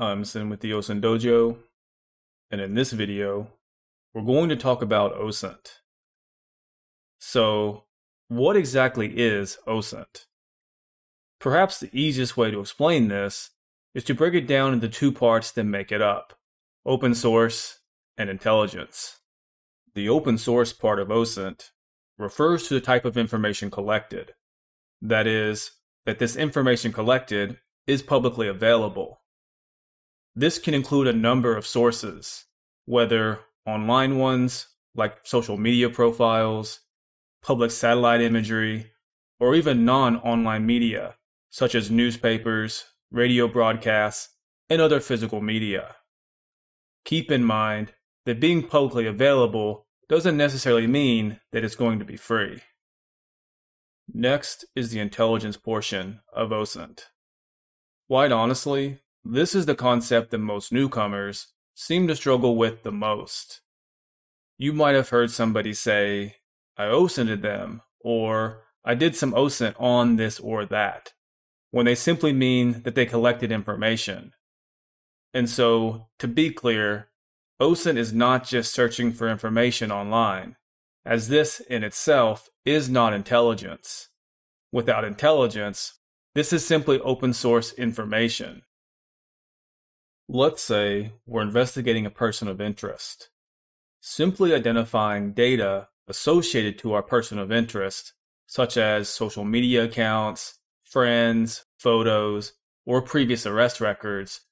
I'm Sin with the OSINT Dojo, and in this video, we're going to talk about OSINT. So, what exactly is OSINT? Perhaps the easiest way to explain this is to break it down into two parts that make it up open source and intelligence. The open source part of OSINT refers to the type of information collected. That is, that this information collected is publicly available. This can include a number of sources, whether online ones like social media profiles, public satellite imagery, or even non online media such as newspapers, radio broadcasts, and other physical media. Keep in mind that being publicly available doesn't necessarily mean that it's going to be free. Next is the intelligence portion of OSINT. Quite honestly, this is the concept that most newcomers seem to struggle with the most. You might have heard somebody say, I OSINTed them, or I did some OSINT on this or that, when they simply mean that they collected information. And so, to be clear, OSINT is not just searching for information online, as this in itself is not intelligence. Without intelligence, this is simply open source information. Let's say we're investigating a person of interest. Simply identifying data associated to our person of interest, such as social media accounts, friends, photos, or previous arrest records,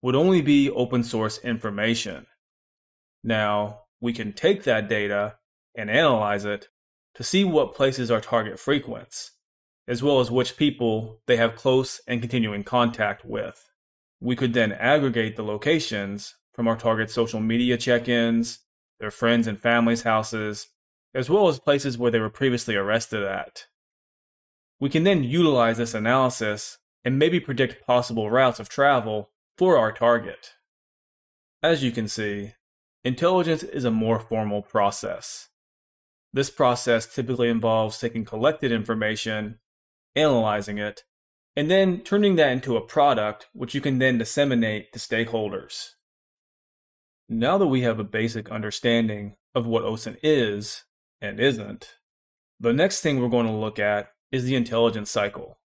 would only be open source information. Now, we can take that data and analyze it to see what places our target frequents, as well as which people they have close and continuing contact with. We could then aggregate the locations from our target's social media check ins, their friends and family's houses, as well as places where they were previously arrested at. We can then utilize this analysis and maybe predict possible routes of travel for our target. As you can see, intelligence is a more formal process. This process typically involves taking collected information, analyzing it, and then turning that into a product which you can then disseminate to stakeholders. Now that we have a basic understanding of what OSINT is and isn't, the next thing we're going to look at is the intelligence cycle.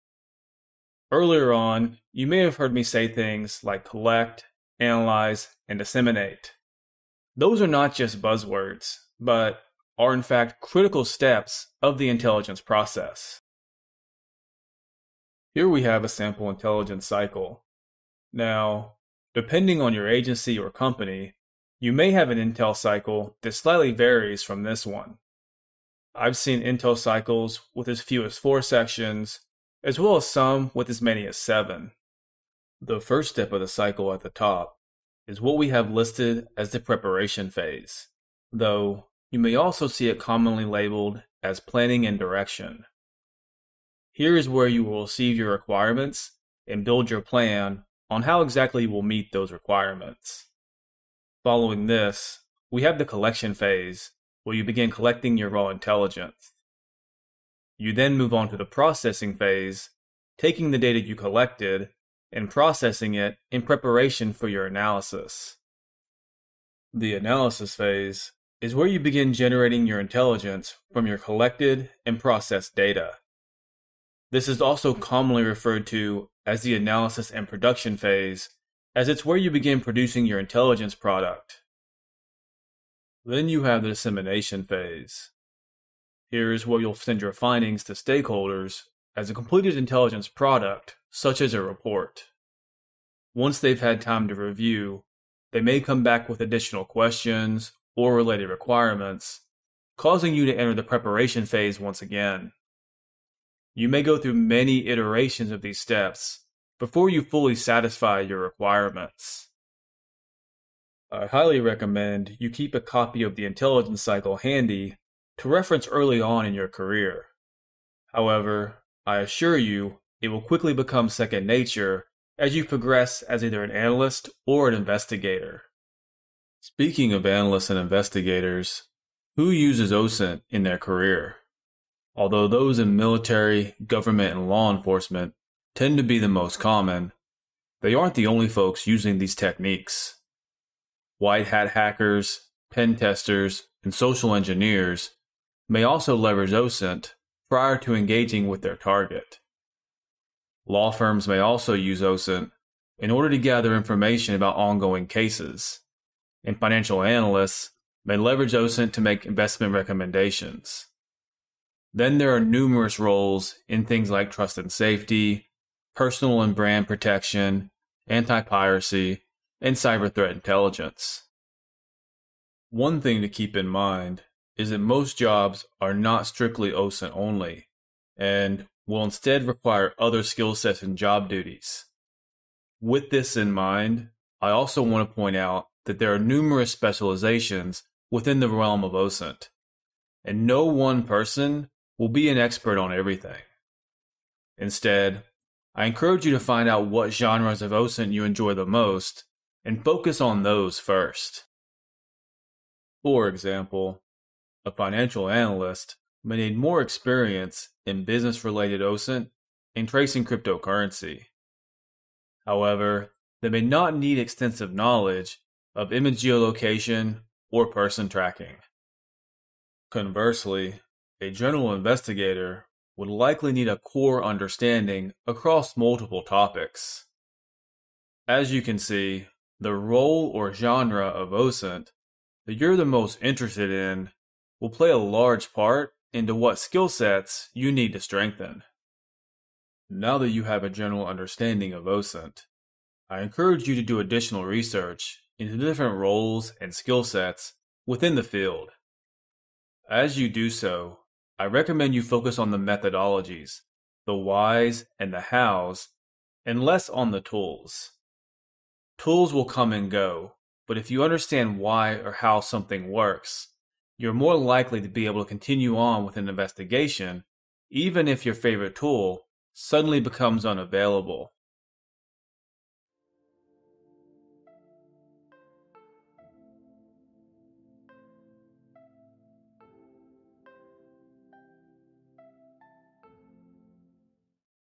Earlier on, you may have heard me say things like collect, analyze, and disseminate. Those are not just buzzwords, but are in fact critical steps of the intelligence process. Here we have a sample intelligence cycle. Now, depending on your agency or company, you may have an intel cycle that slightly varies from this one. I've seen intel cycles with as few as four sections, as well as some with as many as seven. The first step of the cycle at the top is what we have listed as the preparation phase, though you may also see it commonly labeled as planning and direction. Here is where you will receive your requirements and build your plan on how exactly you will meet those requirements. Following this, we have the collection phase, where you begin collecting your raw intelligence. You then move on to the processing phase, taking the data you collected and processing it in preparation for your analysis. The analysis phase is where you begin generating your intelligence from your collected and processed data. This is also commonly referred to as the analysis and production phase, as it's where you begin producing your intelligence product. Then you have the dissemination phase, here is where you'll send your findings to stakeholders as a completed intelligence product, such as a report. Once they've had time to review, they may come back with additional questions or related requirements, causing you to enter the preparation phase once again. You may go through many iterations of these steps before you fully satisfy your requirements. I highly recommend you keep a copy of the intelligence cycle handy to reference early on in your career. However, I assure you, it will quickly become second nature as you progress as either an analyst or an investigator. Speaking of analysts and investigators, who uses OSINT in their career? Although those in military, government, and law enforcement tend to be the most common, they aren't the only folks using these techniques. White hat hackers, pen testers, and social engineers may also leverage OSINT prior to engaging with their target. Law firms may also use OSINT in order to gather information about ongoing cases, and financial analysts may leverage OSINT to make investment recommendations. Then there are numerous roles in things like trust and safety, personal and brand protection, anti piracy, and cyber threat intelligence. One thing to keep in mind is that most jobs are not strictly OSINT only and will instead require other skill sets and job duties. With this in mind, I also want to point out that there are numerous specializations within the realm of OSINT, and no one person will be an expert on everything. Instead, I encourage you to find out what genres of OSINT you enjoy the most and focus on those first. For example, a financial analyst may need more experience in business related OSINT and tracing cryptocurrency. However, they may not need extensive knowledge of image geolocation or person tracking. Conversely, a general investigator would likely need a core understanding across multiple topics. As you can see, the role or genre of OSINT that you're the most interested in will play a large part into what skill sets you need to strengthen. Now that you have a general understanding of OSINT, I encourage you to do additional research into different roles and skill sets within the field. As you do so, I recommend you focus on the methodologies, the whys and the hows, and less on the tools. Tools will come and go, but if you understand why or how something works, you're more likely to be able to continue on with an investigation, even if your favorite tool suddenly becomes unavailable.